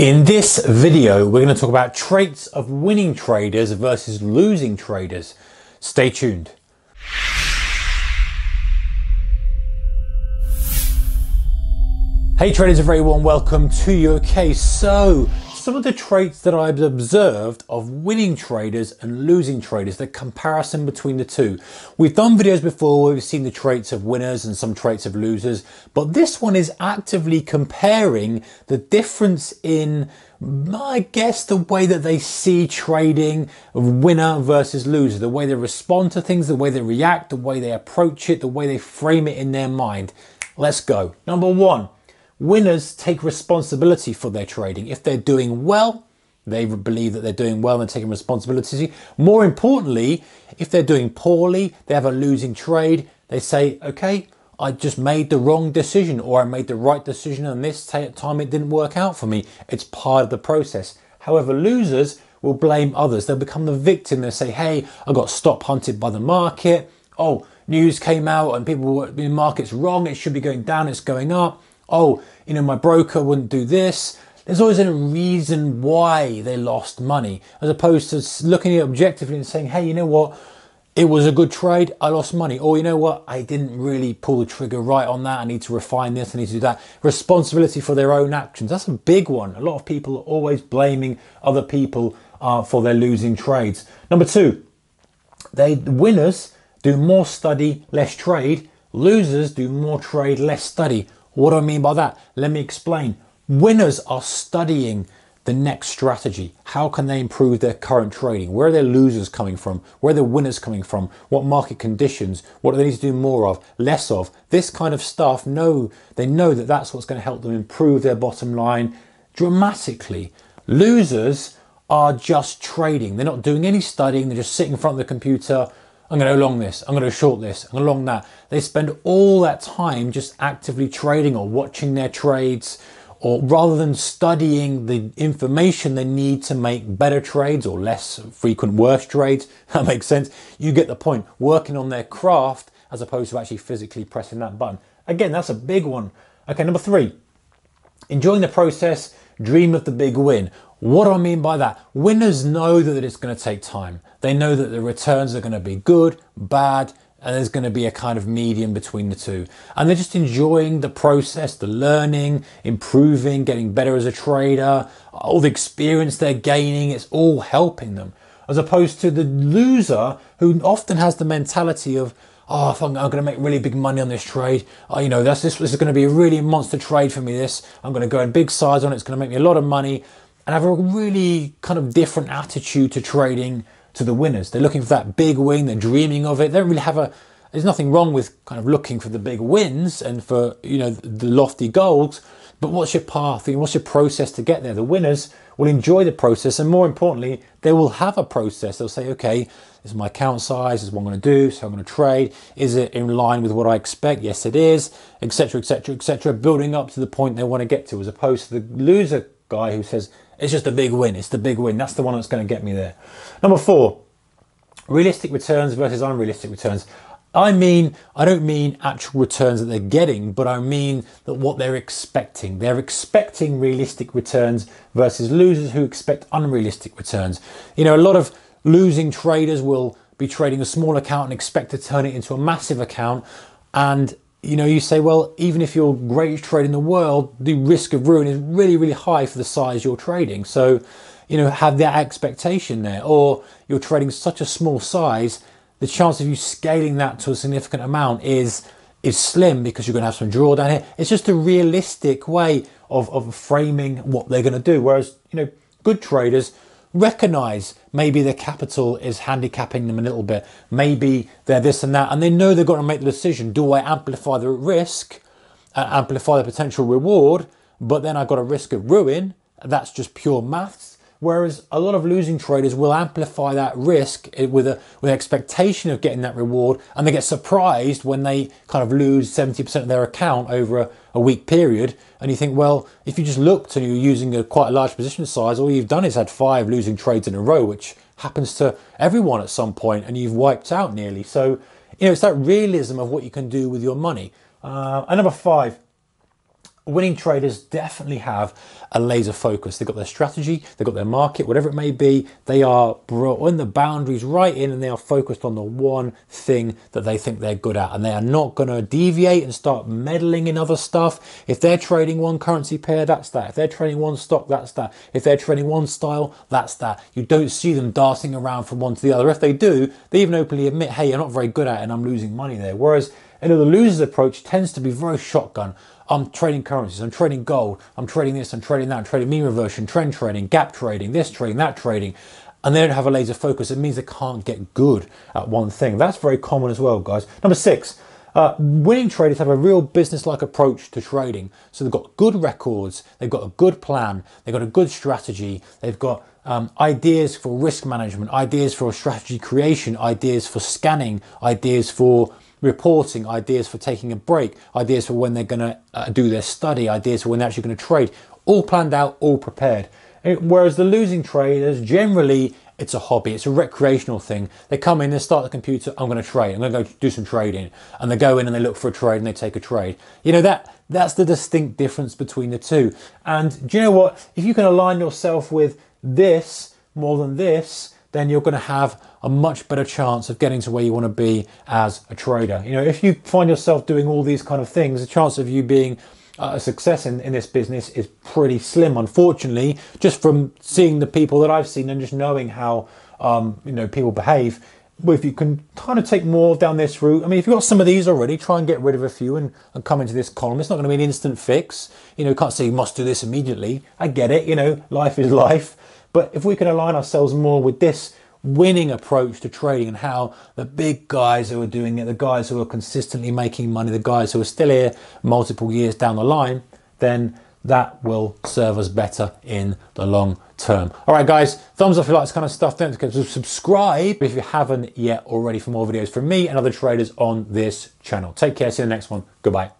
In this video, we're going to talk about traits of winning traders versus losing traders. Stay tuned. Hey traders, a very warm welcome to you. Okay, so some of the traits that I've observed of winning traders and losing traders, the comparison between the two. We've done videos before where we've seen the traits of winners and some traits of losers, but this one is actively comparing the difference in I guess the way that they see trading, of winner versus loser, the way they respond to things, the way they react, the way they approach it, the way they frame it in their mind. Let's go. Number one, Winners take responsibility for their trading. If they're doing well, they believe that they're doing well and taking responsibility. More importantly, if they're doing poorly, they have a losing trade, they say, okay, I just made the wrong decision or I made the right decision and this time it didn't work out for me. It's part of the process. However, losers will blame others. They'll become the victim. They'll say, hey, I got stop hunted by the market. Oh, news came out and people were, the market's wrong. It should be going down. It's going up oh, you know, my broker wouldn't do this. There's always a reason why they lost money, as opposed to looking at it objectively and saying, hey, you know what? It was a good trade. I lost money. Or you know what? I didn't really pull the trigger right on that. I need to refine this. I need to do that. Responsibility for their own actions. That's a big one. A lot of people are always blaming other people uh, for their losing trades. Number two, they winners do more study, less trade. Losers do more trade, less study. What do I mean by that? Let me explain. Winners are studying the next strategy. How can they improve their current trading? Where are their losers coming from? Where are their winners coming from? What market conditions? What do they need to do more of, less of? This kind of stuff, no, they know that that's what's going to help them improve their bottom line dramatically. Losers are just trading. They're not doing any studying. They're just sitting in front of the computer I'm going to long this, I'm going to short this, I'm going to long that. They spend all that time just actively trading or watching their trades, or rather than studying the information they need to make better trades or less frequent worse trades. That makes sense. You get the point. Working on their craft as opposed to actually physically pressing that button. Again, that's a big one. Okay, number three, enjoying the process, dream of the big win. What do I mean by that? Winners know that it's going to take time. They know that the returns are going to be good, bad, and there's going to be a kind of medium between the two. And they're just enjoying the process, the learning, improving, getting better as a trader, all the experience they're gaining. It's all helping them. As opposed to the loser who often has the mentality of, oh, I'm, going to make really big money on this trade. Oh, you know, that's, this, this is going to be a really monster trade for me. This I'm going to go in big size on it. It's going to make me a lot of money and have a really kind of different attitude to trading to the winners. They're looking for that big win, they're dreaming of it. They don't really have a there's nothing wrong with kind of looking for the big wins and for you know the lofty goals, but what's your path and what's your process to get there? The winners will enjoy the process and more importantly, they will have a process. They'll say, okay, this is my account size, this is what I'm going to do, so I'm going to trade. Is it in line with what I expect? Yes, it is, etc., etc., etc. Building up to the point they want to get to, as opposed to the loser guy who says, it's just a big win. It's the big win. That's the one that's going to get me there. Number four, realistic returns versus unrealistic returns. I mean, I don't mean actual returns that they're getting, but I mean that what they're expecting. They're expecting realistic returns versus losers who expect unrealistic returns. You know, a lot of losing traders will be trading a small account and expect to turn it into a massive account. And you know, you say, well, even if you're greatest trader in the world, the risk of ruin is really, really high for the size you're trading. So, you know, have that expectation there. Or you're trading such a small size, the chance of you scaling that to a significant amount is is slim because you're going to have some drawdown here. It's just a realistic way of, of framing what they're going to do. Whereas, you know, good traders recognize maybe their capital is handicapping them a little bit. Maybe they're this and that, and they know they've got to make the decision do I amplify the risk, uh, amplify the potential reward, but then I've got a risk of ruin? That's just pure maths. Whereas a lot of losing traders will amplify that risk with a with expectation of getting that reward, and they get surprised when they kind of lose 70% of their account over a, a week period. And you think, well, if you just looked and you're using a quite a large position size, all you've done is had five losing trades in a row, which happens to everyone at some point, and you've wiped out nearly. So, you know, it's that realism of what you can do with your money. Uh, and number five, winning traders definitely have a laser focus. They've got their strategy, they've got their market, whatever it may be. They are brought in the boundaries right in and they are focused on the one thing that they think they're good at. And they are not going to deviate and start meddling in other stuff. If they're trading one currency pair, that's that. If they're trading one stock, that's that. If they're trading one style, that's that. You don't see them darting around from one to the other. If they do, they even openly admit, hey, I'm not very good at it and I'm losing money there. Whereas, you know, the loser's approach tends to be very shotgun. I'm trading currencies, I'm trading gold, I'm trading this, I'm trading that, I'm trading mean reversion, trend trading, gap trading, this trading, that trading, and they don't have a laser focus. It means they can't get good at one thing. That's very common as well, guys. Number six, uh, winning traders have a real business-like approach to trading. So they've got good records, they've got a good plan, they've got a good strategy, they've got um, ideas for risk management, ideas for strategy creation, ideas for scanning, ideas for reporting, ideas for taking a break, ideas for when they're going to uh, do their study, ideas for when they're actually going to trade, all planned out, all prepared. Whereas the losing traders, generally, it's a hobby, it's a recreational thing. They come in, they start the computer, I'm going to trade, I'm going to go do some trading. And they go in and they look for a trade and they take a trade. You know, that that's the distinct difference between the two. And do you know what? If you can align yourself with this more than this, then you're going to have a much better chance of getting to where you want to be as a trader. You know, if you find yourself doing all these kind of things, the chance of you being uh, a success in, in this business is pretty slim, unfortunately, just from seeing the people that I've seen and just knowing how, um, you know, people behave. If you can kind of take more down this route, I mean, if you've got some of these already, try and get rid of a few and, and come into this column. It's not going to be an instant fix. You know, you can't say you must do this immediately. I get it, you know, life is life. But if we can align ourselves more with this winning approach to trading and how the big guys who are doing it, the guys who are consistently making money, the guys who are still here multiple years down the line, then that will serve us better in the long term. All right, guys, thumbs up if you like this kind of stuff. Don't forget to subscribe if you haven't yet already for more videos from me and other traders on this channel. Take care. See you in the next one. Goodbye.